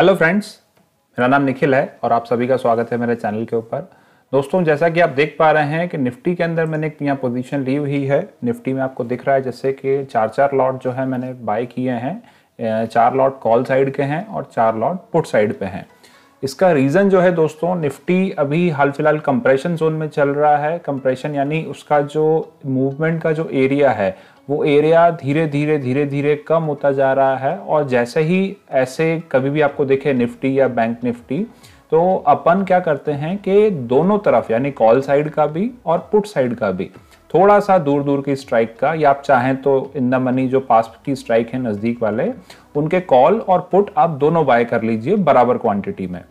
Hello friends मेरा नाम निखिल है और आप सभी का स्वागत है मेरे चैनल के ऊपर। दोस्तों, जैसा कि आप देख पा रहे हैं कि निफ्टी के अंदर मैंने एक यहाँ पोजीशन ली हुई है। निफ्टी में आपको दिख रहा है जैसे कि चार चार लॉट जो है मैंने बाय किए हैं। चार लॉट कॉल साइड के हैं और चार लॉट पुट साइड पे हैं। इसका रीज़न जो है दोस्तों, निफ्टी अभी हाल फ़िलहाल कंप्रेशन जोन में चल रहा है। कंप्रेशन यानी उसका जो मूवमेंट का जो एरिया है, वो एरिया धीरे धीरे धीरे धीरे कम होता जा रहा है। और जैसे ही ऐसे कभी भी आपको देखे निफ्टी या बैंक निफ्टी तो अपन क्या करते हैं कि दोनों तरफ़, यानी कॉल साइड का भी और पुट साइड का भी, थोड़ा सा दूर दूर की स्ट्राइक का, या आप चाहें तो इन द मनी जो पास की स्ट्राइक है नज़दीक वाले उनके कॉल और पुट आप दोनों बाय कर लीजिए बराबर क्वांटिटी में।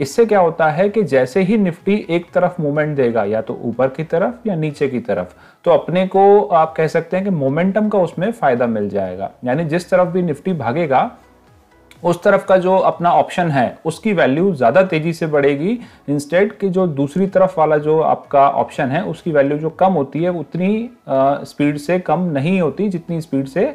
इससे क्या होता है कि जैसे ही निफ्टी एक तरफ़ मूवमेंट देगा, या तो ऊपर की तरफ़ या नीचे की तरफ़ तो अपने को आप कह सकते हैं कि मोमेंटम का उसमें फ़ायदा मिल जाएगा। यानी जिस तरफ़ भी निफ्टी भागेगा, उस तरफ़ का जो अपना ऑप्शन है, उसकी वैल्यू ज़्यादा तेज़ी से बढ़ेगी। इंस्टेड कि जो दूसरी तरफ़ वाला जो आपका ऑप्शन है, उसकी वैल्यू जो कम होती है, उतनी स्पीड से कम नहीं होती जितनी स्पीड से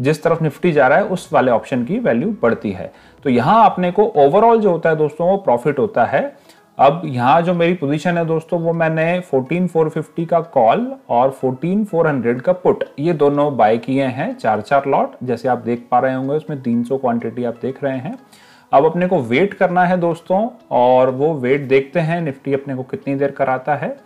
जिस तरफ़ निफ्टी जा रहा है, उस वाले ऑप्शन की वैल्यू बढ़ती है। तो यहाँ अपने को ओवरऑल जो होता है दोस्तों, वो प्रॉफिट होता है। अब यहाँ जो मेरी पोजीशन है दोस्तों, वो मैंने 14450 का कॉल और 14400 का पुट ये दोनों बाय किए हैं चार चार लॉट जैसे आप देख पा रहे होंगे, उसमें 300 क्वांटिटी आप देख रहे हैं। अब अपने को वेट करना है दोस्तों, और वो वेट देखते हैं, निफ्टी अपने को कितनी देर कराता है।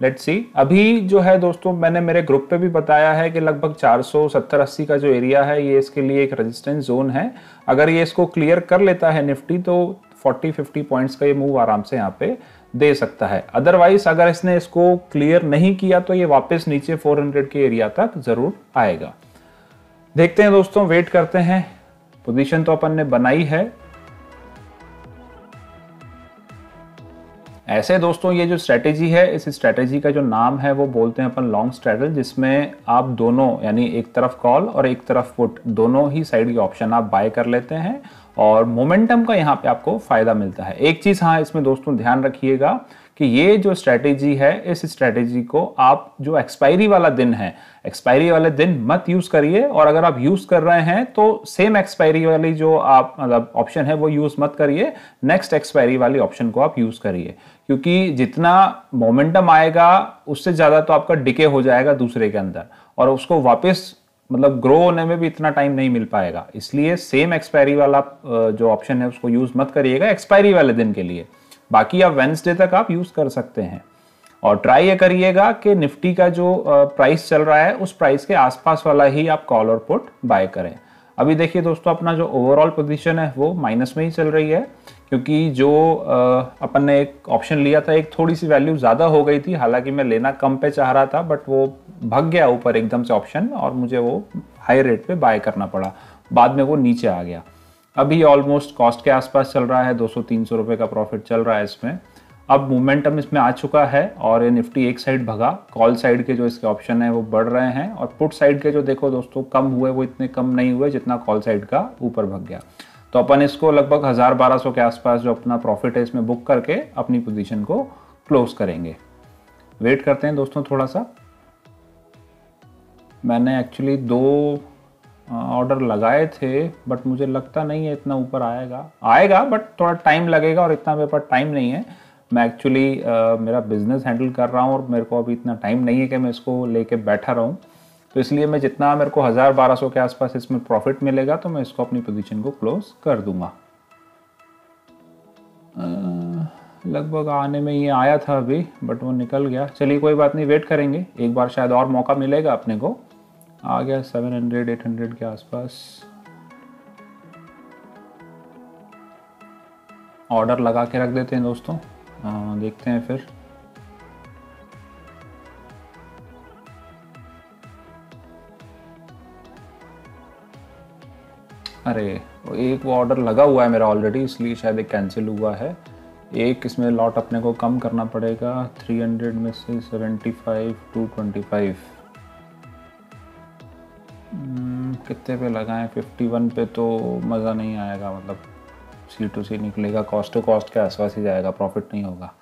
लेट्स सी अभी जो है दोस्तों, मैंने मेरे ग्रुप पे भी बताया है कि लगभग 470 80 का जो एरिया है, ये इसके लिए एक रेजिस्टेंस जोन है। अगर ये इसको क्लियर कर लेता है निफ्टी तो 40 50 पॉइंट्स का ये मूव आराम से यहाँ पे दे सकता है। अदरवाइज़ अगर इसने इसको क्लियर नहीं किया तो ये वापस नीचे 400 के एरिया तक ज़रूर आएगा। देखते हैं दोस्तों वेट करते हैं। पोजीशन तो अपन ने बनाई है। ऐसे दोस्तों, ये जो स्ट्रैटेजी है, इस स्ट्रैटेजी का जो नाम है, वो बोलते हैं अपन लॉन्ग स्ट्रेटल जिसमें आप दोनों, यानी एक तरफ़ कॉल और एक तरफ़ पुट दोनों ही साइड के ऑप्शन आप बाय कर लेते हैं और मोमेंटम का यहाँ पे आपको फ़ायदा मिलता है। एक चीज़ हाँ इसमें दोस्तों ध्यान रखिएगा कि ये जो स्ट्रेटेजी है, इस स्ट्रेटेजी को आप जो एक्सपायरी वाला दिन है एक्सपायरी वाले दिन मत यूज़ करिए और अगर आप यूज़ कर रहे हैं तो सेम एक्सपायरी वाली जो आप मतलब ऑप्शन है, वो यूज़ मत करिए। नेक्स्ट एक्सपायरी वाली ऑप्शन को आप यूज़ करिए। क्योंकि जितना मोमेंटम आएगा, उससे ज़्यादा तो आपका डिके हो जाएगा दूसरे के अंदर और उसको वापस मतलब ग्रो होने में भी इतना टाइम नहीं मिल पाएगा। इसलिए सेम एक्सपायरी वाला जो ऑप्शन है, उसको यूज़ मत करिएगा एक्सपायरी वाले दिन के लिए। बाकी आप वेंसडे तक आप यूज़ कर सकते हैं। और ट्राई ये करिएगा कि निफ्टी का जो प्राइस चल रहा है, उस प्राइस के आसपास वाला ही आप कॉल और पुट बाय करें। अभी देखिए दोस्तों, अपना जो ओवरऑल पोजीशन है, वो माइनस में ही चल रही है, क्योंकि जो अपन ने एक ऑप्शन लिया था, एक थोड़ी सी वैल्यू ज़्यादा हो गई थी, हालाँकि मैं लेना कम पे चाह रहा था बट वो भग गया ऊपर एकदम से ऑप्शन और मुझे वो हाई रेट पे बाय करना पड़ा। बाद में वो नीचे आ गया। अभी ऑलमोस्ट कॉस्ट के आसपास चल रहा है, दो सौ तीन सौ रुपये का प्रॉफिट चल रहा है इसमें। अब मोमेंटम इसमें आ चुका है और ये निफ्टी एक साइड भगा। कॉल साइड के जो इसके ऑप्शन है, वो बढ़ रहे हैं और पुट साइड के जो देखो दोस्तों, कम हुए, वो इतने कम नहीं हुए जितना कॉल साइड का ऊपर भग गया। तो अपन इसको लगभग हज़ार बारह सौ के आसपास जो अपना प्रॉफिट है इसमें बुक करके अपनी पोजीशन को क्लोज करेंगे। वेट करते हैं दोस्तों थोड़ा सा। मैंने एक्चुअली दो ऑर्डर लगाए थे बट मुझे लगता नहीं है इतना ऊपर आएगा। आएगा बट थोड़ा टाइम लगेगा और इतना मेरे पास टाइम नहीं है। मैं एक्चुअली uh, मेरा बिज़नेस हैंडल कर रहा हूँ और मेरे को अभी इतना टाइम नहीं है कि मैं इसको लेके बैठा रहूँ। तो इसलिए मैं जितना मेरे को हज़ार बारह सौ के आसपास इसमें प्रॉफिट मिलेगा तो मैं इसको अपनी पोजीशन को क्लोज कर दूँगा। लगभग आने में ये आया था अभी बट वो निकल गया। चलिए कोई बात नहीं वेट करेंगे। एक बार शायद और मौका मिलेगा अपने को। आ गया सेवन हंड्रेड एट हंड्रेड के आसपास। ऑर्डर लगा के रख देते हैं दोस्तों। आ, देखते हैं फिर। अरे एक वो ऑर्डर लगा हुआ है मेरा ऑलरेडी इसलिए शायद एक कैंसिल हुआ है। एक इसमें लॉट अपने को कम करना पड़ेगा 300 में से 75 टू 25 कितने पे लगाएँ? 51 पे तो मज़ा नहीं आएगा मतलब सी टू सी निकलेगा कॉस्ट टू कॉस्ट के आसपास ही जाएगा प्रॉफिट नहीं होगा।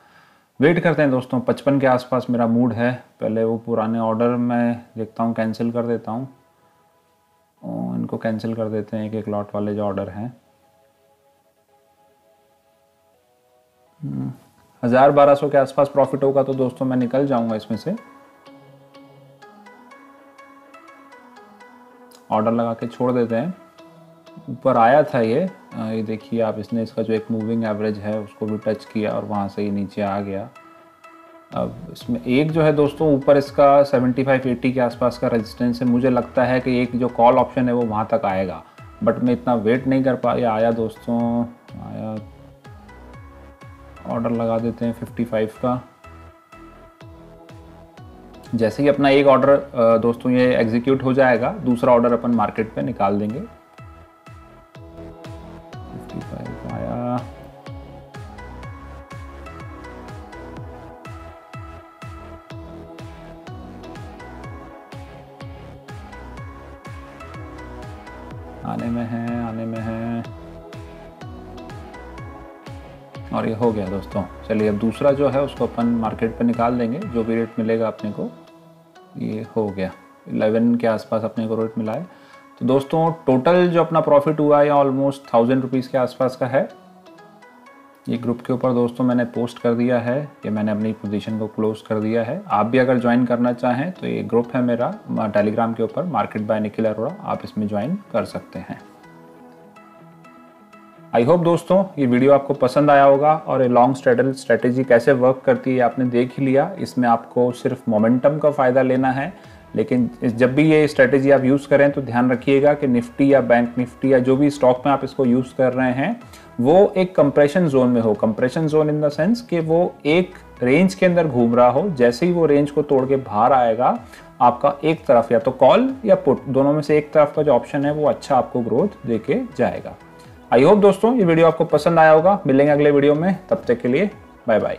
वेट करते हैं दोस्तों, पचपन के आसपास मेरा मूड है। पहले वो पुराने ऑर्डर मैं देखता हूँ कैंसिल कर देता हूँ। इनको कैंसिल कर देते हैं एक एक लॉट वाले जो ऑर्डर हैं। हज़ार बारह सौ के आसपास प्रॉफिट होगा तो दोस्तों मैं निकल जाऊँगा इसमें से। ऑर्डर लगा के छोड़ देते हैं। ऊपर आया था ये ये देखिए आप, इसने इसका जो एक मूविंग एवरेज है, उसको भी टच किया और वहाँ से ये नीचे आ गया। अब इसमें एक जो है दोस्तों, ऊपर इसका 75-80 के आसपास का रेजिस्टेंस है। मुझे लगता है कि एक जो कॉल ऑप्शन है, वो वहाँ तक आएगा। बट मैं इतना वेट नहीं कर पाया। आया दोस्तों, आया। ऑर्डर लगा देते हैं 55 का। जैसे ही अपना एक ऑर्डर दोस्तों, ये एग्जीक्यूट हो जाएगा, दूसरा ऑर्डर अपन मार्केट पे निकाल देंगे। आने में है, आने में है। और ये हो गया दोस्तों। चलिए अब दूसरा जो है, उसको अपन मार्केट पे निकाल देंगे, जो भी रेट मिलेगा अपने को। ये हो गया। 11 के आसपास अपने को रेट मिला है। तो दोस्तों टोटल जो अपना प्रॉफिट हुआ है ऑलमोस्ट थाउज़ेंड रुपीज़ के आसपास का है। ये ग्रुप के ऊपर दोस्तों मैंने पोस्ट कर दिया है। कि मैंने अपनी पोजीशन को क्लोज कर दिया है। आप भी अगर ज्वाइन करना चाहें तो ये ग्रुप है मेरा टेलीग्राम के ऊपर मार्केट बाय निखिल अरोड़ा आप इसमें ज्वाइन कर सकते हैं। आई होप दोस्तों, ये वीडियो आपको पसंद आया होगा और ये लॉन्ग स्ट्रेटल स्ट्रेटेजी कैसे वर्क करती है, आपने देख ही लिया। इसमें आपको सिर्फ़ मोमेंटम का फ़ायदा लेना है, लेकिन जब भी ये स्ट्रेटेजी आप यूज़ करें तो ध्यान रखिएगा कि निफ्टी या बैंक निफ्टी या जो भी स्टॉक में आप इसको यूज़ कर रहे हैं, वो एक कंप्रेशन जोन में हो। Compression zone in the sense कि वो एक रेंज के अंदर घूम रहा हो। जैसे ही वो रेंज को तोड़ के बाहर आएगा, आपका एक तरफ़ या तो कॉल या पुट दोनों में से एक तरफ़ का जो ऑप्शन है, वो अच्छा आपको ग्रोथ देके जाएगा। आई होप दोस्तों ये वीडियो आपको पसंद आया होगा। मिलेंगे अगले वीडियो में। तब तक के लिए बाय बाय